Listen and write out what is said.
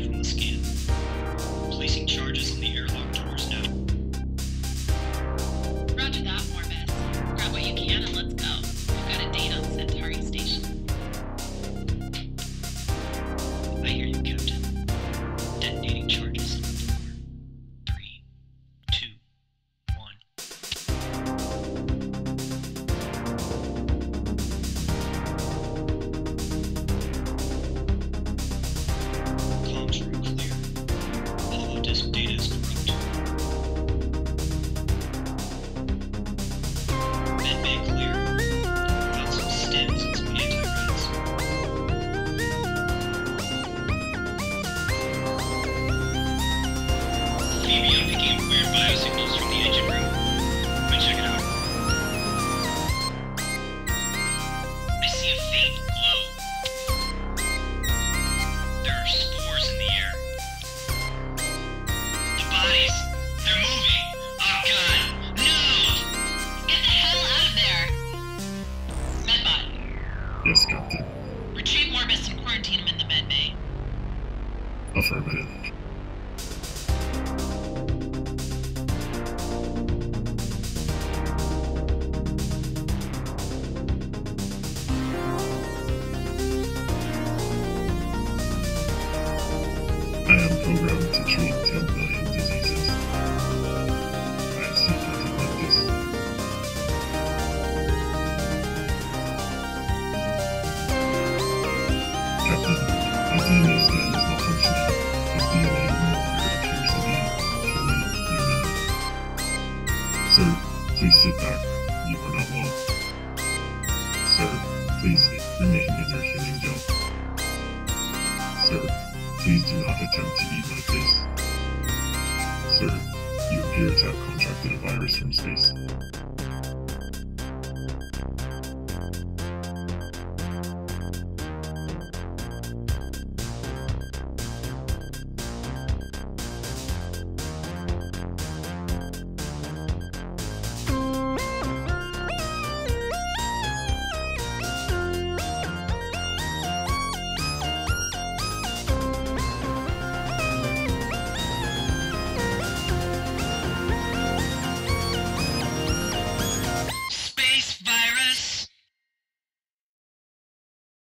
from the data is Yes, Captain. Retrieve Morbus and quarantine him in the med bay. Affirmative. I am programmed. Please, the name is our human guilt. Sir, please do not attempt to eat my face, Sir, you appear to have contracted a virus from space.